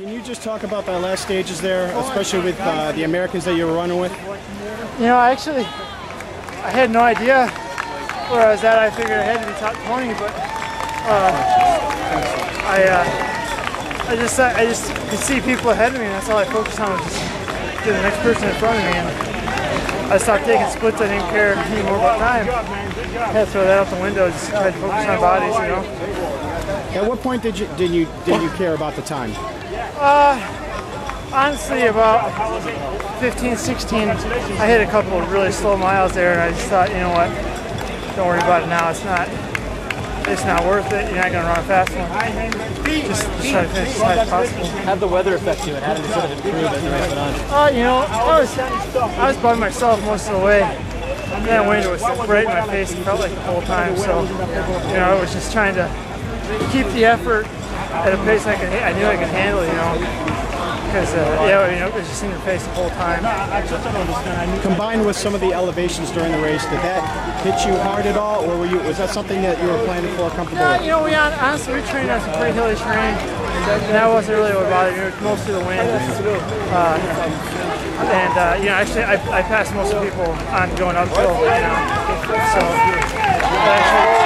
Can you just talk about the last stages there, especially with uh, the Americans that you were running with? You know, I actually, I had no idea where I was at. I figured I had to be top 20, but uh, I, uh, I just, I just could see people ahead of me, and that's all I focused on was just the next person in front of me. And I stopped taking splits. I didn't care anymore about time. I had to throw that out the window. Just tried to focus on bodies, you know. At what point did you did you did you care about the time? Honestly, about 15, 16, I hit a couple of really slow miles there, and I just thought, you know what, don't worry about it now. It's not, it's not worth it. You're not gonna run a fast one. Just, just try to finish as high as possible. How'd the weather affect you and how did it sort of improve as the race went on? Uh, you know, I was, I was by myself most of the way. And that wind was right in my face. It felt like the whole time. So, you know, I was just trying to keep the effort at a pace I could, I knew I could handle. You know. Because uh, yeah, you know, it was just in your face the whole time. Combined with some of the elevations during the race, did that hit you hard at all, or were you was that something that you were planning for, comfortable Yeah, with? you know, we hon- honestly we trained on some pretty hilly terrain, and that wasn't really what bothered me. It was mostly the wind. Uh, and uh, you know, actually, I, I passed most of the people on going uphill. You know, so